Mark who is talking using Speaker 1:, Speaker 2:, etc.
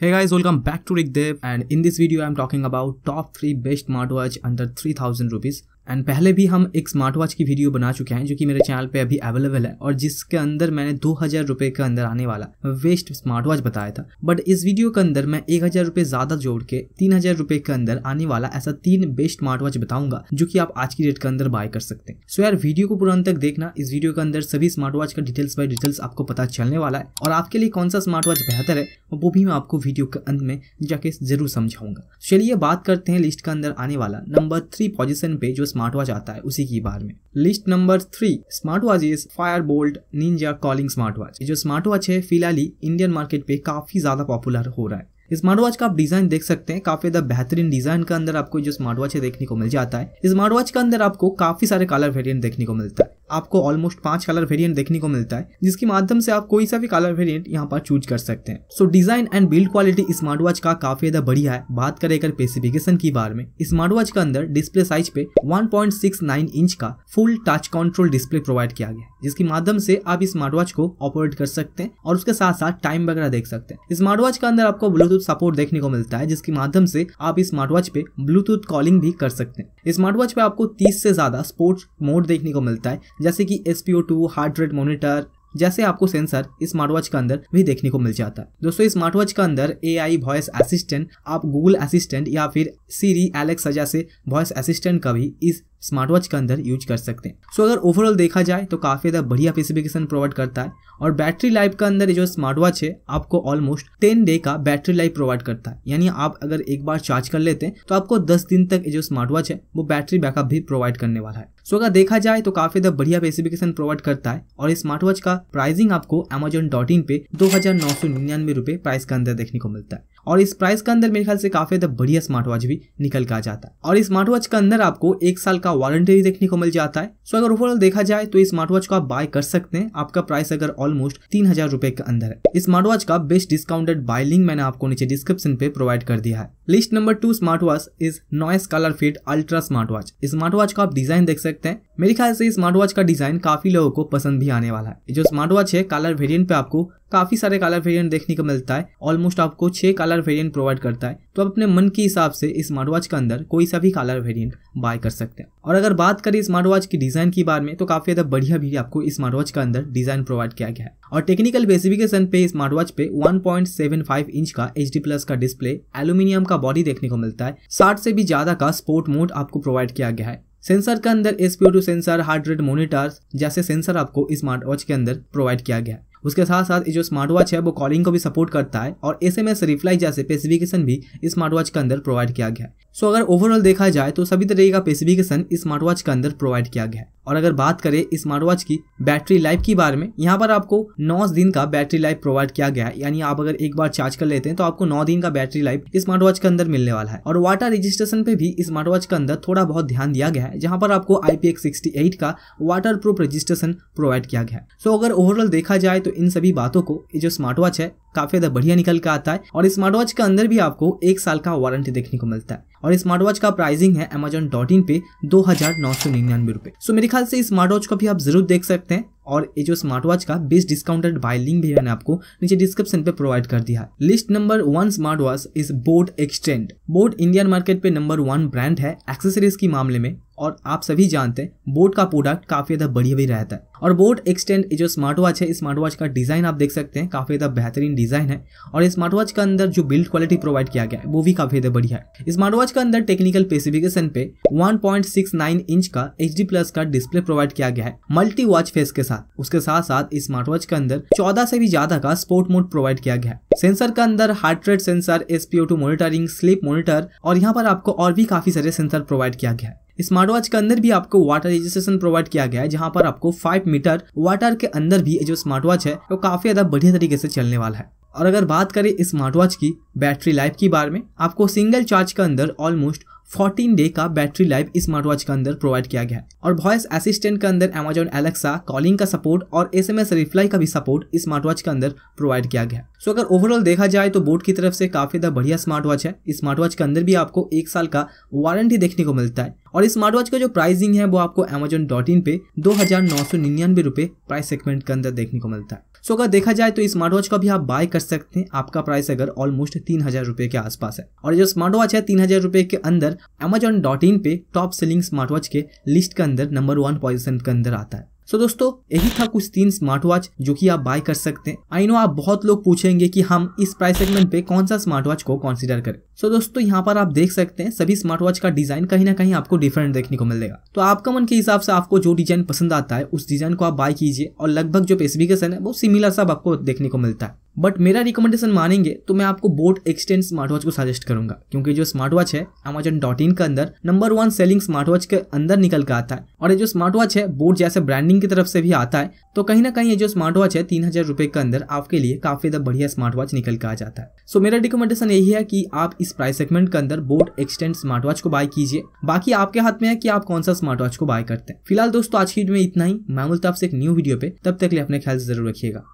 Speaker 1: Hey guys, welcome back to Rick Dev and in this video I'm talking about top 3 best smartwatch under 3000 rupees and पहले भी हम एक smart watch की video बना चुके हैं, जो कि मेरे चैनल पे अभी अवेलेबल है, और जिसके अंदर मैंने दो हज़ार रुपए के अंदर आने वाला वेस्ट स्मार्ट वॉच बताया था। बट इस वीडियो के अंदर मैं एक हज़ार रुपए ज़्यादा जोड़ के तीन हज़ार रुपए के अंदर आने वाला ऐसा तीन बेस्ट स्मार्ट वॉच बताऊँगा, जो कि आप आज की डेट के अंदर बाय कर सकते हैं। सो यार वीडियो को पूरा तक देखना। इस वीडियो के अंदर सभी स्मार्ट वॉच का डिटेल्स बाई डिटेल्स आपको पता चलने वाला है, और आपके लिए कौन सा स्मार्ट वॉच बेहतर है, वो भी मैं आपको वीडियो के अंत में जाके ज़रूर समझाऊँगा। चलिए बात करते हैं लिस्ट के अंदर आने वाला नंबर थ्री पोजिशन पे, जो स्मार्ट वॉच आता है, उसी की बार में। List number three smart watch is Fire Boltt Ninja calling smart watch जो स्मार्ट वॉच है, फ़िलहाल ही इंडियन मार्केट पे काफ़ी ज़्यादा पॉपुलर हो रहा है। स्मार्ट वॉच का आप डिज़ाइन देख सकते हैं। काफ़ी ज़्यादा बेहतरीन डिज़ाइन के अंदर आपको जो स्मार्ट वॉच है देखने को मिल जाता है। स्मार्ट वॉच के अंदर आपको काफ़ी सारे कलर वेरिएंट देखने को मिलता है। आपको ऑलमोस्ट पाँच कलर वेरिएंट देखने को मिलता है, जिसके माध्यम से आप कोई सा भी कलर वेरिएंट यहाँ पर चूज़ कर सकते हैं। So design and build quality smart watch का काफ़ी ज़्यादा बढ़िया है। बात करें अगर स्पेसिफिकेशन की बार में स्मार्ट वॉच के अंदर डिस्प्ले साइज़ पे 1.69 इंच का full touch control display provide किया गया जिसके माध्यम से आप इस स्मार्ट वॉच को ऑपरेट कर सकते हैं और उसके साथ साथ टाइम वगैरह देख सकते हैं। स्मार्ट वॉच के अंदर आपको ब्लूटूथ सपोर्ट देखने को मिलता है, जिसके माध्यम से आप स्मार्ट वॉच पे ब्लूटूथ कॉलिंग भी कर सकते हैं। स्मार्ट वॉच पे आपको 30 से ज़्यादा स्पोर्ट्स मोड देखने को मिलता है, जैसे कि SPO two heart rate monitor जैसे आपको सेंसर स्मार्ट वॉच के अंदर भी देखने को मिल जाता है। दोस्तों स्मार्ट वॉच के अंदर ए आई वॉइस असिस्टेंट आप गूगल असिस्टेंट या फिर सीरी एलेक्सा जैसे वॉइस असिस्टेंट का भी इस स्मार्ट वॉच के अंदर यूज़ कर सकते हैं। सो so, अगर ओवरऑल देखा जाए तो काफ़ी ज़्यादा बढ़िया स्पेसिफिकेशन प्रोवाइड करता है। और बैटरी लाइफ के अंदर जो स्मार्ट वॉच है आपको ऑलमोस्ट टेन डे का बैटरी लाइफ प्रोवाइड करता है। यानी आप अगर एक बार चार्ज कर लेते हैं तो आपको दस दिन तक जो स्मार्ट वॉच है वो बैटरी बैकअप भी प्रोवाइड करने वाला है। सो so, अगर देखा जाए तो काफ़ी ज़्यादा बढ़िया स्पेसिफिकेशन प्रोवाइड करता है। और स्मार्ट वॉच का प्राइसिंग आपको अमेजोन डॉट इन पे दो हज़ार नौ सौ निन्यानवे रुपए प्राइस के अंदर देखने को मिलता है। और इस प्राइस के अंदर मेरे ख्याल से काफ़ी ज़्यादा बढ़िया स्मार्ट वॉच भी निकल के आ जाता है। और स्मार्ट वॉच के अंदर आपको एक साल का वारंटी देखने को मिल जाता है। सो अगर ओवरऑल देखा जाए तो स्मार्ट वॉच को आप बाय कर सकते हैं। आपका प्राइस अगर ऑलमोस्ट तीन हज़ार रुपए के अंदर है। स्मार्ट वॉच का बेस्ट डिस्काउंटेड बाय लिंक मैंने आपको नीचे डिस्क्रिप्शन पे प्रोवाइड कर दिया है। List number two smart watch is Noise ColorFit Ultra smart watch smart watch का आप डिज़ाइन देख सकते हैं। मेरे ख्याल से स्मार्ट वॉच का डिज़ाइन काफ़ी लोगों को पसंद भी आने वाला है। जो स्मार्ट वॉच है कलर वेरियंट पे आपको काफ़ी सारे कलर वेरिएंट देखने को मिलता है। ऑलमोस्ट आपको छह कलर वेरिएंट प्रोवाइड करता है। तो आप अपने मन के हिसाब से स्मार्ट वॉच के अंदर कोई सा भी कलर वेरिएंट बाय कर सकते हैं। और अगर बात करें स्मार्ट वॉच की डिज़ाइन की बारे में तो काफ़ी ज़्यादा बढ़िया भी आपको स्मार्ट वॉच के अंदर डिज़ाइन प्रोवाइड किया गया है। और टेक्निकल स्पेसिफिकेशन पे स्मार्ट वॉच पे 1.75 इंच का एचडी प्लस का डिस्प्ले एल्यूमिनियम का बॉडी देखने को मिलता है। साठ से भी ज़्यादा का स्पोर्ट मोड आपको प्रोवाइड किया गया है। सेंसर के अंदर SPO two sensor heart rate monitor जैसे सेंसर आपको स्मार्ट वॉच के अंदर प्रोवाइड किया गया है। उसके साथ साथ ये जो स्मार्ट वॉच है, वो कॉलिंग को भी सपोर्ट करता है और एस एम एस रिप्लाई जैसे स्पेसिफिकेशन भी स्मार्ट वॉच के अंदर प्रोवाइड किया गया है। सो अगर ओवरऑल देखा जाए तो सभी तरह का स्पेसिफिकेशन स्मार्ट वॉच के अंदर प्रोवाइड किया गया है। और अगर बात करें स्मार्ट वॉच की बैटरी लाइफ के बारे में, यहाँ पर आपको नौ दिन का बैटरी लाइफ प्रोवाइड किया गया है। यानी आप अगर एक बार चार्ज कर लेते हैं तो आपको नौ दिन का बैटरी लाइफ स्मार्ट वॉच के अंदर मिलने वाला है। और वाटर रजिस्ट्रेशन पे भी स्मार्ट वॉच के अंदर थोड़ा बहुत ध्यान दिया गया है, जहाँ पर आपको आई का वाटर प्रूफ रजिस्ट्रेशन प्रोवाइड किया गया है। सो अगर ओवरऑल देखा जाए तो इन सभी बातों को, ये जो स्मार्ट वॉच है काफ़ी ज़्यादा बढ़िया निकल के आता है और स्मार्ट वॉच के अंदर भी आपको एक साल का वारंटी देखने को मिलता है। और स्मार्ट वॉच का प्राइसिंग है अमेजोन डॉट इन पे दो हज़ार नौ सौ निन्यानवे रुपए। सो मेरे ख्याल से स्मार्ट वॉच को भी आप ज़रूर देख सकते हैं और ये जो स्मार्ट वॉच का बेस्ट डिस्काउंटेड बाय लिंक भी मैंने आपको नीचे डिस्क्रिप्शन पे प्रोवाइड कर दिया है। List number one smart watch is boAt Xtend boAt Indian market पे नंबर वन ब्रांड है एक्सेसरीज की मामले में। और आप सभी जानते हैं बोट का प्रोडक्ट काफ़ी ज़्यादा बढ़िया भी रहता है। और बोट एक्सटेंड जो स्मार्ट वॉच है स्मार्ट वॉच का डिज़ाइन आप देख सकते हैं, काफ़ी ज़्यादा बेहतरीन डिज़ाइन है। और स्मार्ट वॉच के अंदर जो बिल्ड क्वालिटी प्रोवाइड किया गया है, वो भी काफ़ी ज़्यादा बढ़िया है। स्मार्ट वॉच का अंदर टेक्निकल स्पेसिफिकेशन पे 1.69 इंच का एचडी प्लस का डिस्प्ले प्रोवाइड किया गया है मल्टी वॉच फेस के साथ। उसके साथ साथ स्मार्ट वॉच के अंदर चौदह से भी ज़्यादा का स्पोर्ट मोड प्रोवाइड किया गया है। सेंसर का अंदर heart rate sensor SPO two monitoring sleep monitor और यहाँ पर आपको और भी काफ़ी सारे सेंसर प्रोवाइड किया गया है। स्मार्ट वॉच के अंदर भी आपको वाटर रजिस्ट्रेशन प्रोवाइड किया गया है, जहाँ पर आपको 5 मीटर वाटर के अंदर भी जो स्मार्ट वॉच है, वो काफ़ी ज़्यादा बढ़िया तरीके से चलने वाला है। और अगर बात करें स्मार्ट वॉच की बैटरी लाइफ की बारे में, आपको सिंगल चार्ज के अंदर ऑलमोस्ट 14 डे का बैटरी लाइफ स्मार्ट वॉच के अंदर प्रोवाइड किया गया है। और वॉइस असिस्टेंट के अंदर अमेजोन एलेक्सा कॉलिंग का सपोर्ट और एस एम एस रिप्लाई का भी सपोर्ट स्मार्ट वॉच के अंदर प्रोवाइड किया गया है। सो अगर ओवरऑल देखा जाए तो बोर्ड की तरफ़ से काफ़ी ज़्यादा बढ़िया स्मार्ट वॉच है। स्मार्ट वॉच के अंदर भी आपको एक साल का वारंटी देखने को मिलता है। और इस स्मार्ट वॉच का जो प्राइसिंग है, वो आपको अमेजोन डॉट इन पे दो हज़ार नौ सौ निन्यानवे रुपए प्राइस सेगमेंट के अंदर देखने को मिलता है। सो अगर देखा जाए तो इस स्मार्ट वॉच का भी आप बाय कर सकते हैं। आपका प्राइस अगर ऑलमोस्ट तीन हज़ार रुपए के आसपास है। और जो स्मार्ट वॉच है, तीन हज़ार रुपए के अंदर अमेजोन डॉट इन पे टॉप सेलिंग स्मार्ट वॉच के लिस्ट के अंदर नंबर वन पोजिशन के अंदर आता है। सो so, दोस्तों यही था कुछ तीन स्मार्ट वॉच जो कि आप बाय कर सकते हैं। आई नो आप बहुत लोग पूछेंगे कि हम इस प्राइस सेगमेंट पे कौन सा स्मार्ट वॉच को कंसीडर करें। सो so, दोस्तों यहाँ पर आप देख सकते हैं सभी स्मार्ट वॉच का डिज़ाइन कहीं ना कहीं आपको डिफरेंट देखने को मिलेगा। तो आपका मन के हिसाब से आपको जो डिज़ाइन पसंद आता है उस डिज़ाइन को आप बाय कीजिए और लगभग जो स्पेसिफिकेशन है वो सिमिलर सब आपको देखने को मिलता है। बट मेरा रिकमेंडेशन मानेंगे तो मैं आपको बोट एक्सटेंड स्मार्ट वॉच को सजेस्ट करूँगा। क्योंकि जो स्मार्ट वॉच है अमेजन डॉट इन के अंदर number one selling smart watch के अंदर निकल के आता है। और ये जो स्मार्ट वॉच है बोट जैसे ब्रांडिंग की तरफ़ से भी आता है तो कहीं ना कहीं ये जो स्मार्ट वॉच है तीन हज़ार रुपए के अंदर आपके लिए काफ़ी ज़्यादा बढ़िया स्मार्ट वॉच निकल के आ जाता है। सो so, मेरा रिकमेंडेशन यही है कि आप इस प्राइस सेगमेंट के अंदर बोट एक्सटेंड स्मार्ट वॉच को बाय कीजिए। बाकी आपके हाथ में है कि आप कौन सा स्मार्ट वॉच को बाय करते हैं। फ़िलहाल दोस्तों आज की वीडियो में इतना ही। मैं मिलता आपसे एक न्यू वीडियो पे। तब तक लिए अपने ख्याल ज़रूर रखिएगा।